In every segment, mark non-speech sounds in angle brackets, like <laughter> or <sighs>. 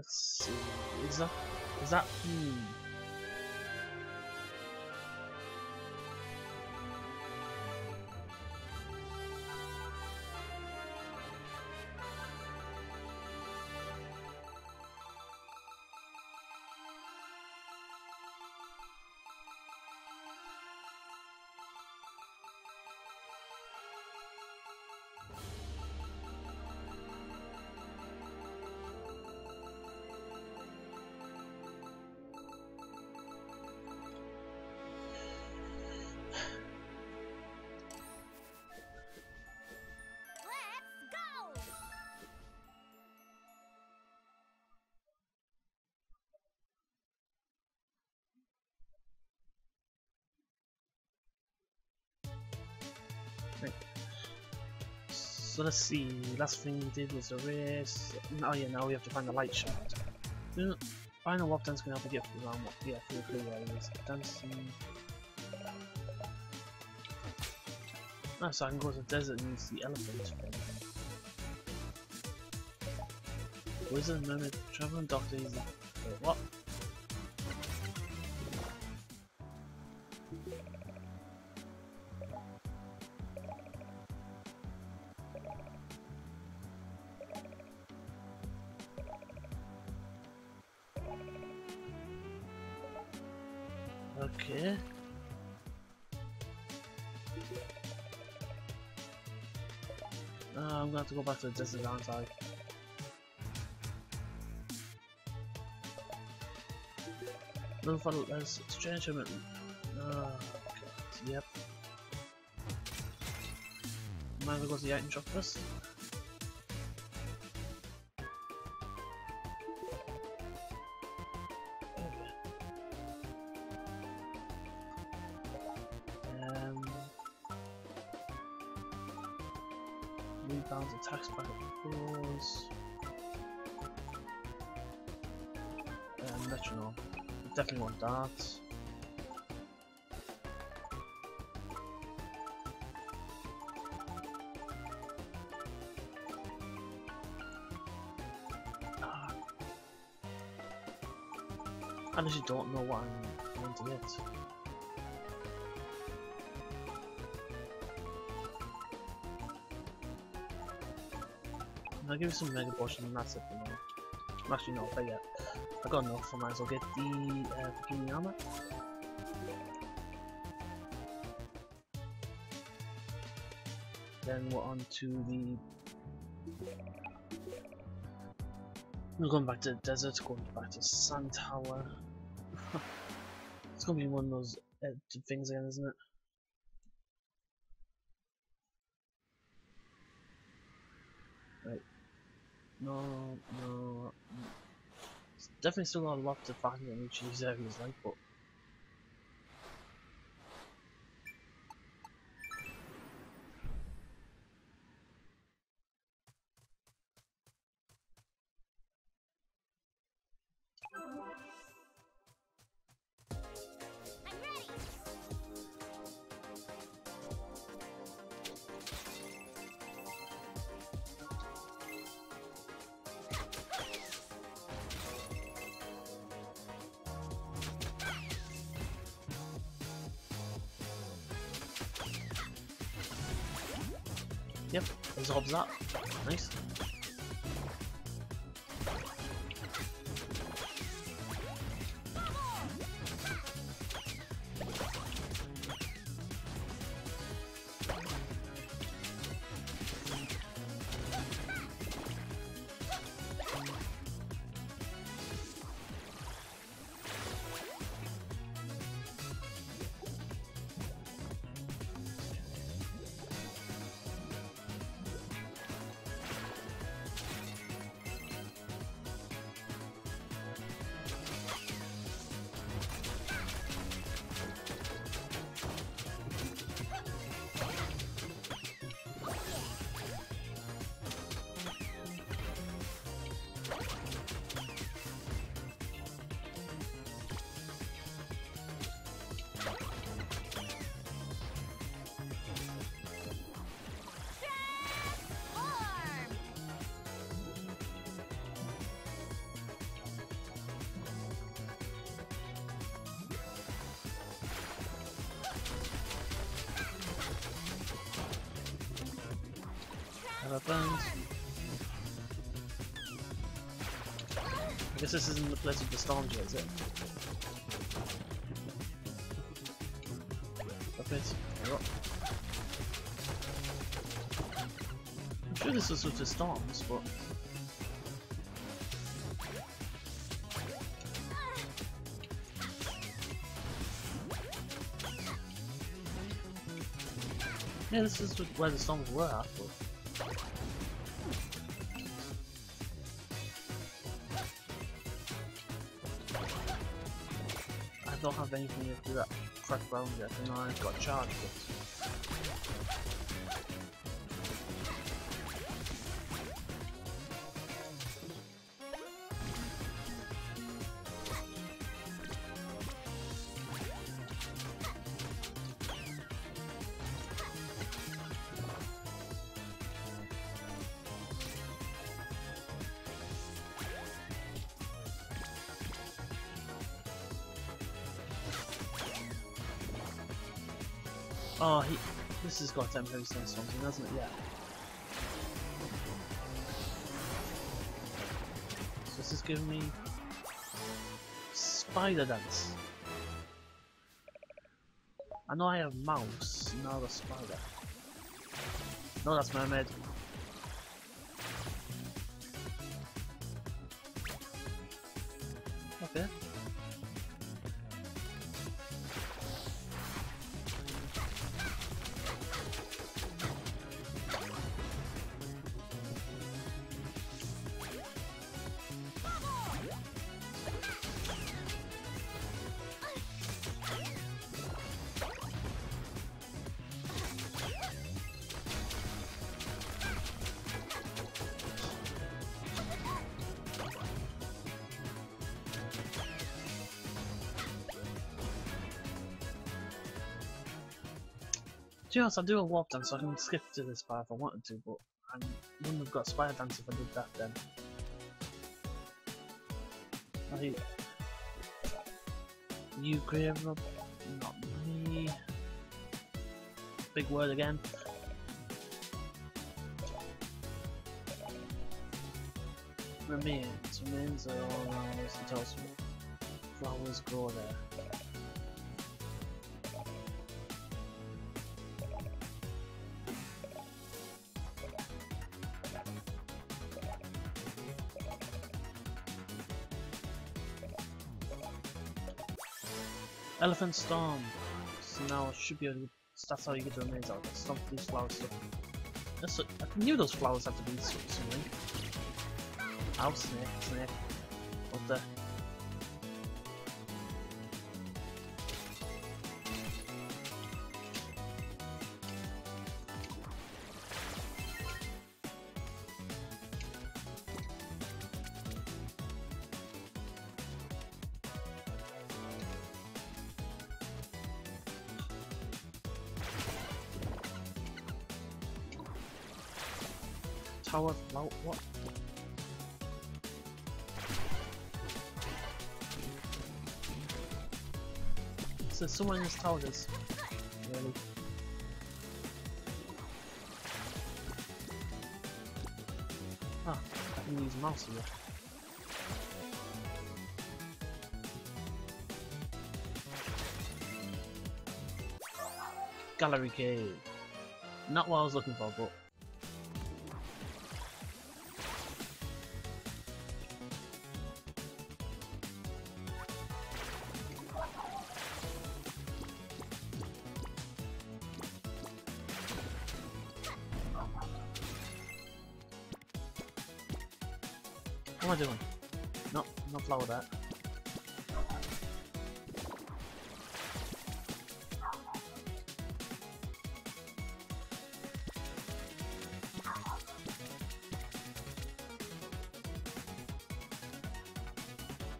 Let's see. Is that? Is that? Hmm. So let's see. Last thing we did was the race. Oh yeah, now we have to find the light. Mm, Find a warp dance can help you get around what yeah through the clear areas. Dancing. Oh, so I can go to the desert and use the elephant. Wizard, mermaid, traveling doctor, easy. Wait, what? Gonna have to go back to the desert, aren't uh, uh, I? No fun, there's strange. Oh, God. Yep. Might as well go to the item shop first. Metronome. Definitely want darts. Ah. I actually don't know what I'm going to. I'll give you some mega potion and that's it for now. Actually no, but yeah. I got enough, I might as well get the uh, bikini armor. Then we're on to the... We're going back to the desert, going back to Sun Tower. it's gonna be one of those uh, things again, isn't it? Right. No, no. Definitely still a lot to find in each of these areas, like, but. I guess this isn't the place of yet, is it? Up it. I'm sure this was with the storms, but Yeah, this is where the songs were, I thought. Have anything to do that crack round yet, and I've got charged. Oh, he, this has got temporary something, hasn't it? Yeah. So this is giving me spider dance. I know I have mouse, not a spider. No, that's mermaid. To be honest, I do a warp dance, so I can skip to this part if I wanted to, but I wouldn't have got spider dance if I did that then. Right. You crave not me. Big word again. Remains. Remains are all around us me flowers grow there. Elephant Stomp. So now I should be able to. That's how you get the remains out. Stomp these flowers. What, I knew those flowers had to be something. Ow, snake, snake. What the? Tower flow what? So someone in this tower is really Ah, I can use mouse here. Gallery cave. Not what I was looking for, but What am I doing? No, not flower that.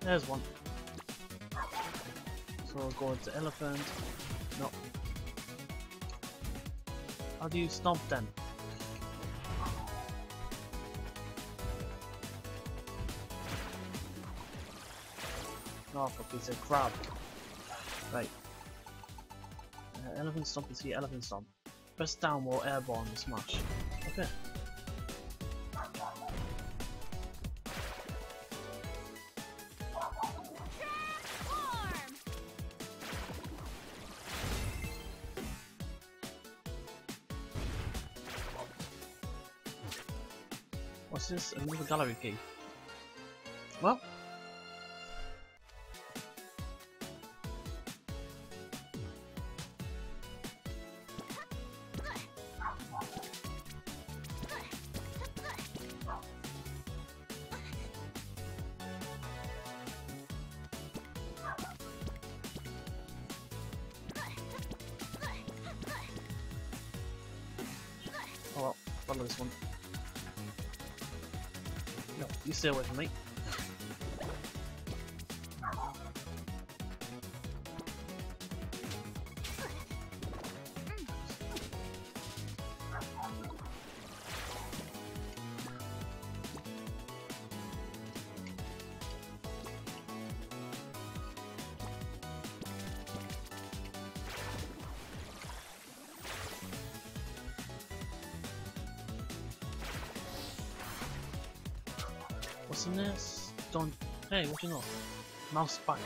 There's one. So I'll go into elephant. No. How do you stomp then? half of is a crab. Right. Uh, elephant stomp is here, elephant stomp. Press down while airborne smash. Okay. What's this? Another gallery key. Well, Away from me. This? Don't. Hey, what you know? Mouse bite.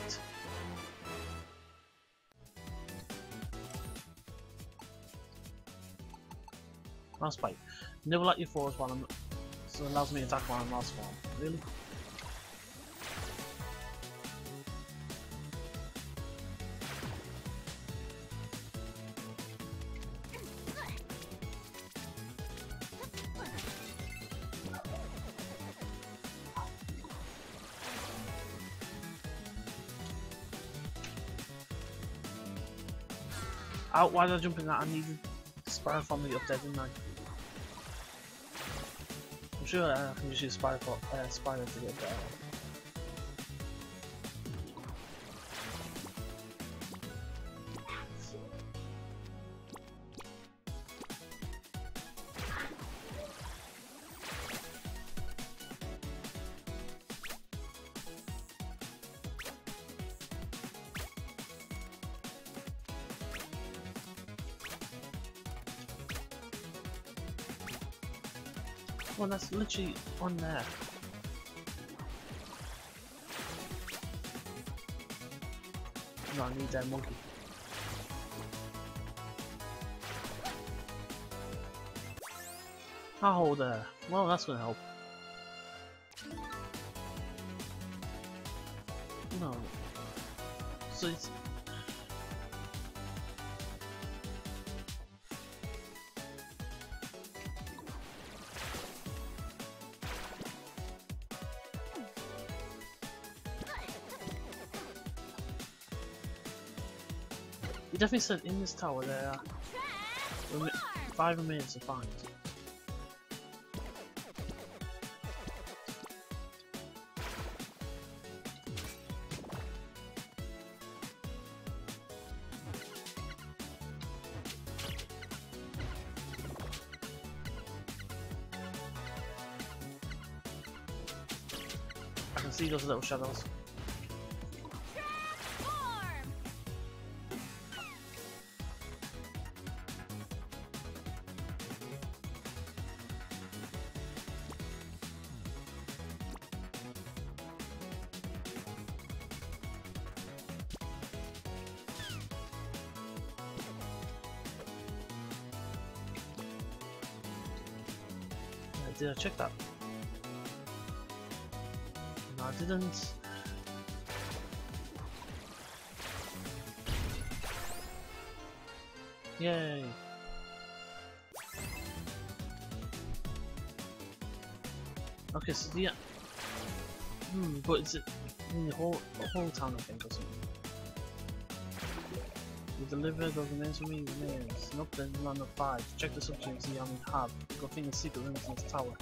Mouse bite. Never let you force while I'm. So it allows me to attack while I'm mouse form. Really? Out, why did I jump in that? I needed from the up there, didn't I? I'm sure uh, I can just use Spiral, uh, Spiral to get there. That's literally on there. No, I need that monkey. Hold there. Well, that's gonna help. You definitely said in this tower there are five remains to find. I can see those little shadows. Check that? No, I didn't. Yay! Okay, so the hmm, but is it in the whole the whole town? I think or something. You deliver those remains for me, remains. Nope, there's none of five. Check the subject see how many have. Go find the secret rooms in this tower.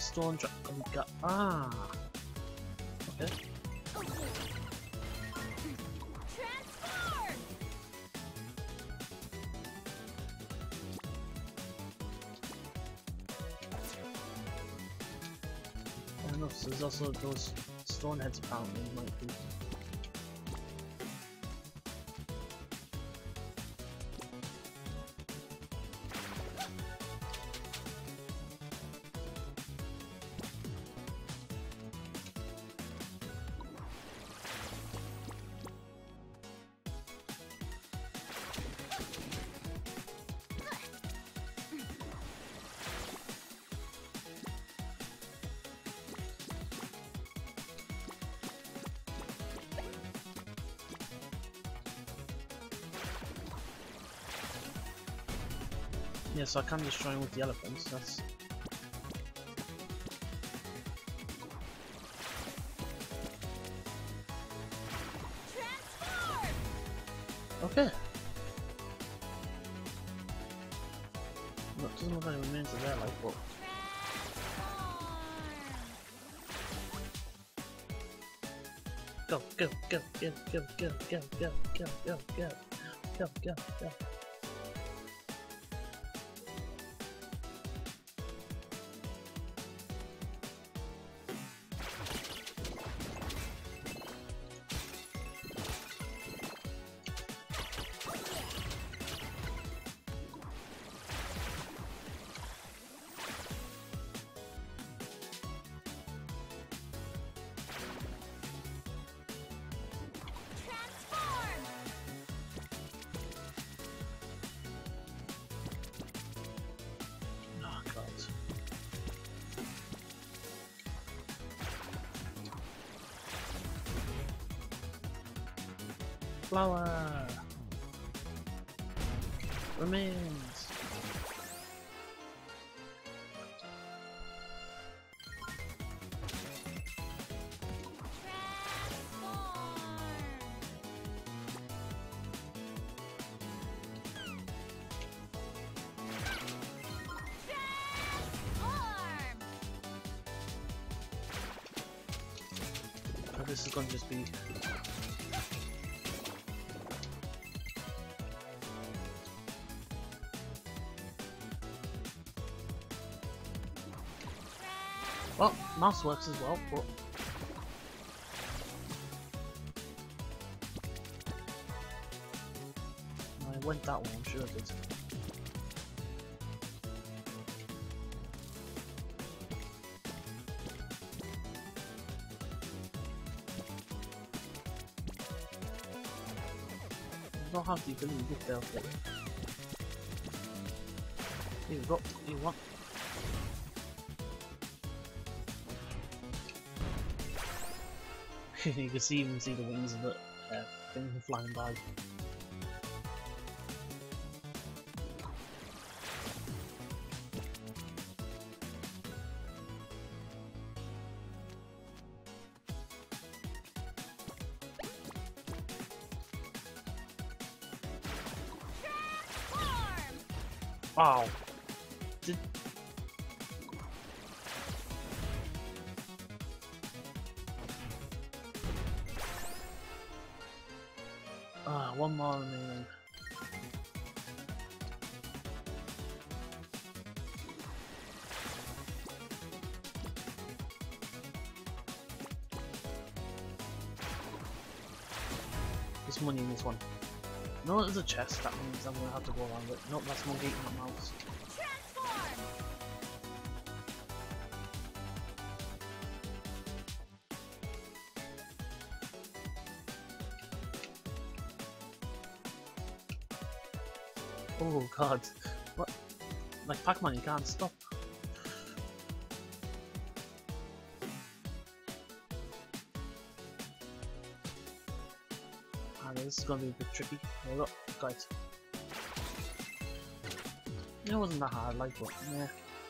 Trap and we got ah. Okay. Transform! Fair enough. So there's also those stone heads apparently might be. Yeah, so I can just try with the elephants. That's okay. It doesn't look like any remains of like, but Transform! go, go, go, go, go, go, go, go, go, go, go, go, go, go. flower! Remains! this is going to just be mouse works as well, but. I went that one, I'm sure I did. I don't have the ability to get there. Here we go. Here we go. <laughs> you can see even see the wings of the uh, thing flying by. Wow. Did Money in this one. No, there's a chest, that means I'm gonna have to go around it. Nope, that's monkey eating that mouse. Oh god. What? Like Pac-Man, you can't stop. This is gonna be a bit tricky. Oh look, guys. It wasn't that hard, like, but yeah.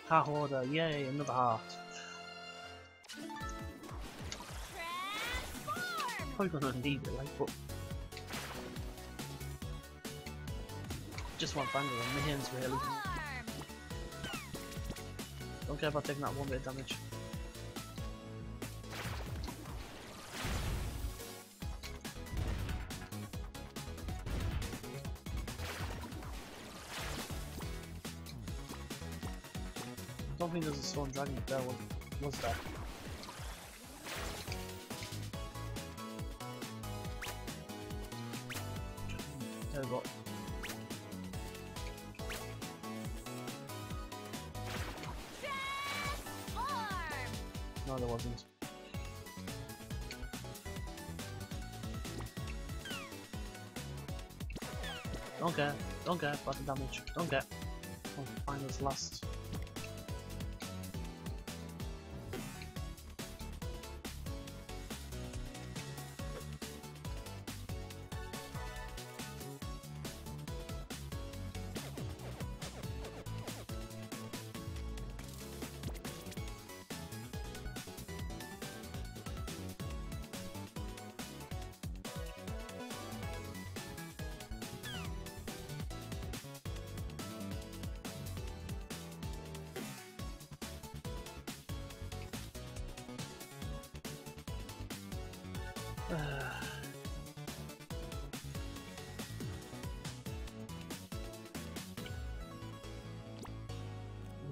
Heart order, yay, another heart. Probably gonna need it, like, but. Just one banger on my hands, really. Don't care about taking that one bit of damage. Think there's a stone dragon up there, was, was we go. No, there wasn't. Don't care. Don't care about the damage. Don't care. Oh, I'll find this last.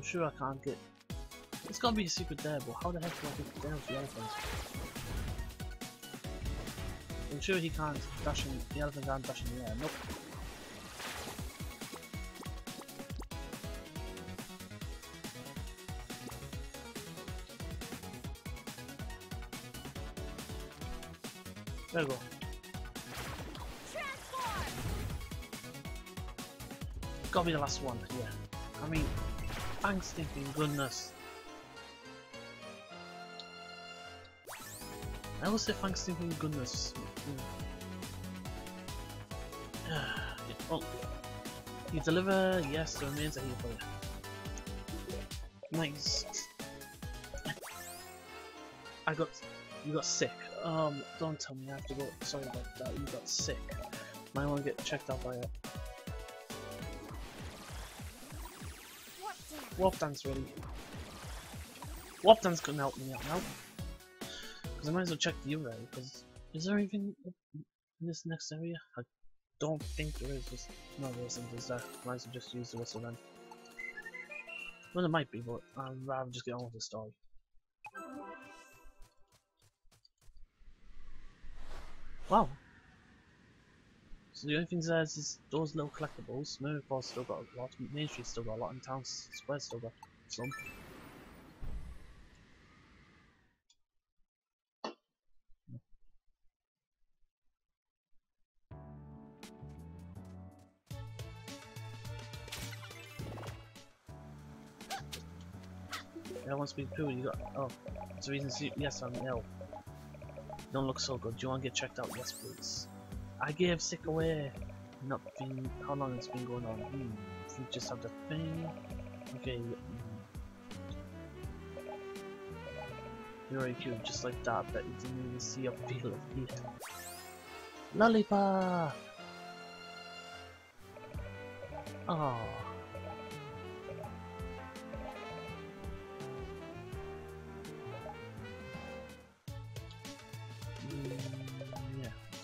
Sure I can't get. There's gotta be a secret there, but how the heck do I get down to the elephant? I'm sure he can't dash in. The elephant can't dash in the air. Nope. There we go. Transform! Gotta be the last one, yeah. I mean, thanks stinking goodness. I will say thanks stinking goodness. <sighs> Oh, you deliver, yes, the remains are here for you. Nice. I got, you got sick. Um, don't tell me I have to go, sorry about that, you got sick. Might want to get checked out by a Warp dance! Ready. Warp Dance couldn't help me out now. Because I might as well check the other area, because is there anything in this next area? I don't think there is. Just, no, there isn't, is there? Might as well just use the whistle then. Well, there might be, but I'd rather just get on with the story. Wow. So the only thing there is, is those little collectibles. Mermaid Falls still got a lot, Main Street still got a lot, and Town Square still got some. Yeah, wants to be cool. You got oh, it's the reason. Yes, I'm ill. Don't look so good. Do you want to get checked out? Yes, please. I gave sick away. Not been how long it's been going on. Hmm. Just have the thing. Okay. mm. You're cute, just like that. But you didn't even see a feel of heat. Lollipop. Oh.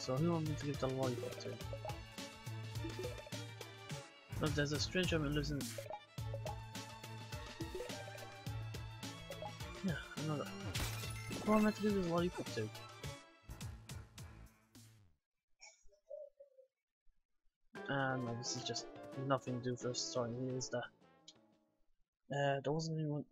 So who want me to give the lollipop to? Look, there's a strange woman who lives in. Yeah, I that. Who am I to give the lollipop to? Uh, no, this is just nothing to do for the story, is there? Uh, there wasn't anyone.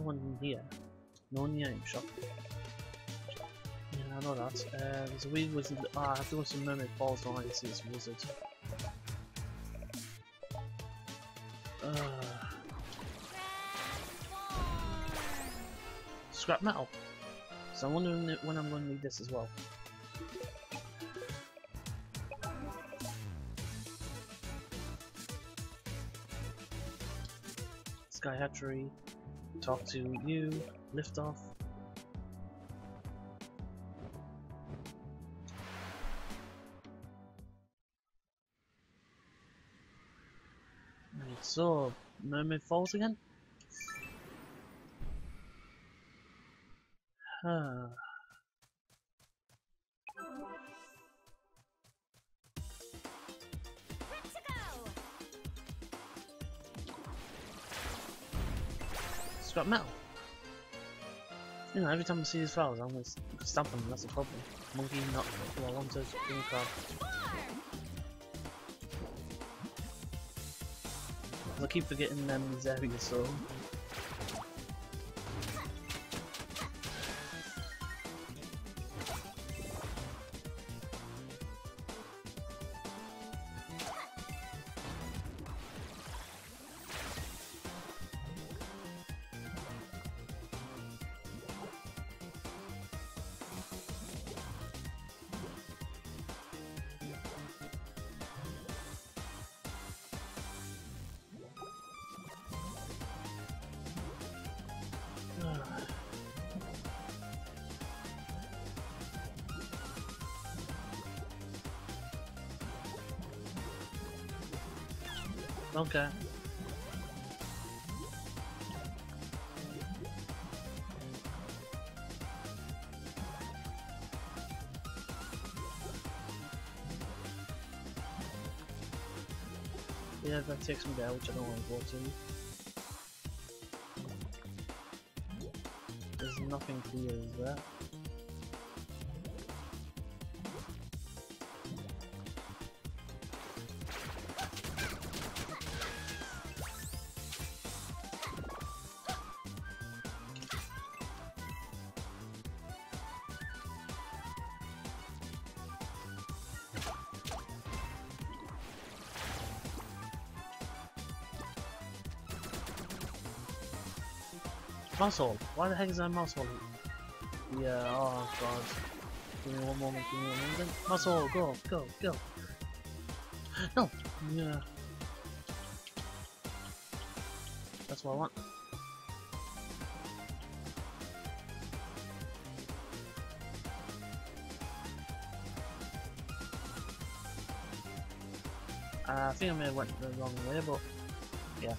No one in here. No one here, I'm. Yeah, I know that. Uh, there's a weird wizard. Ah, I have to go to Mermaid Falls now see this wizard. Uh, scrap metal. So I'm wondering when I'm going to need this as well. Sky Hatchery, talk to you, lift off. Right, so, Mermaid Falls again? <sighs> Huh. Scrap metal. You know, every time I see these flowers, I'm gonna stamp them, that's the problem. Monkey, not who I wanted, green card. I keep forgetting them these areas, so. Yeah, that takes me there, which I don't want to go to. There's nothing clear, is there? Muscle! Why the heck is that muscle? Yeah, oh god. Give me one moment, give me one moment. Muscle, go, go, go! No! Yeah. That's what I want. Uh, I think I may have went the wrong way, but yeah.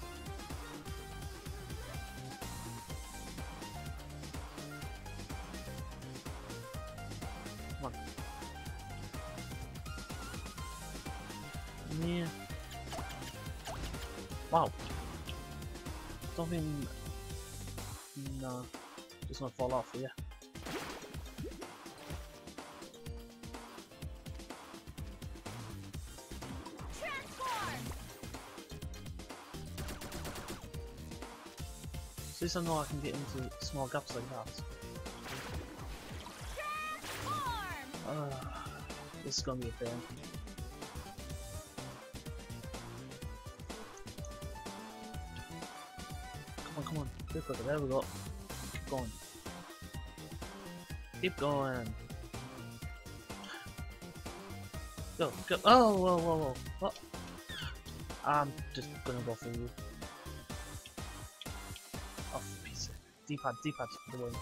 Gonna fall off here. At least I know I can get into small gaps like that. Uh, this is gonna be a pain. Come on, come on. There we go. Keep going. Keep going. Go, go. Oh, whoa, whoa, whoa. What? I'm just gonna go for you. Oh, piece of D-pad, D-pad the win.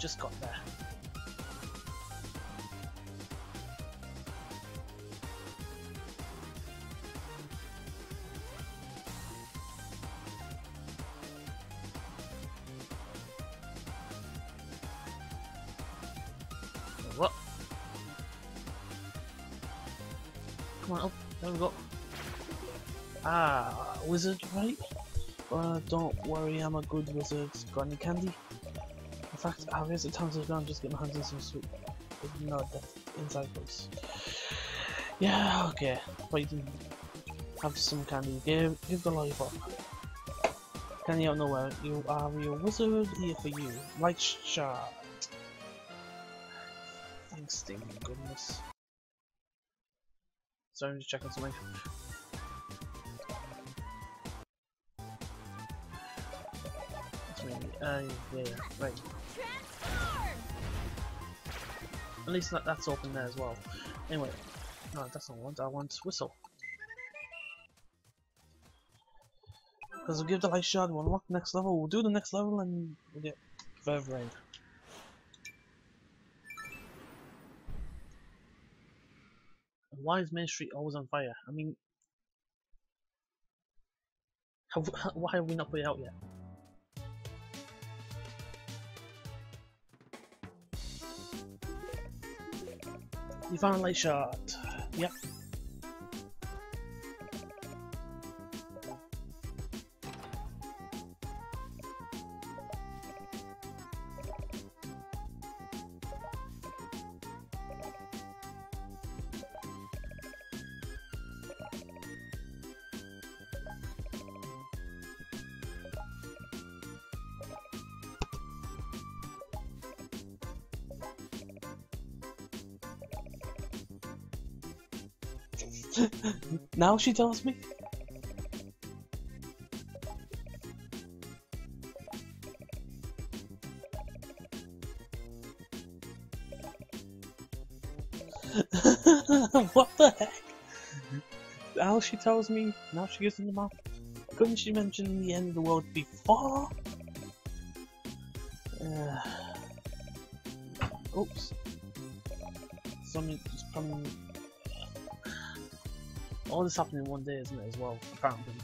Just got there. Wizard, right? Uh, don't worry, I'm a good wizard. Got any candy? In fact, I'll raise it down to the ground just get my hands on some sweet. No, that's inside voice. Yeah, okay. But have some candy. Give, give the lollipop. Candy out nowhere. You are a wizard here for you. Light shard. Thanks, Sting. Goodness. Sorry, I'm just checking something. Uh, yeah, right. At least that, that's open there as well. Anyway, no, that's not what I want. I want whistle. Because we'll give the light shard, we'll unlock the next level, we'll do the next level and we'll get. And Why is Main Street always on fire? I mean, have, <laughs> why have we not put it out yet? You light shard. Yep. <laughs> now she tells me? <laughs> what the heck? Now she tells me, now she gives me the map. Couldn't she mention the end of the world before? In one day, isn't it? As well, apparently.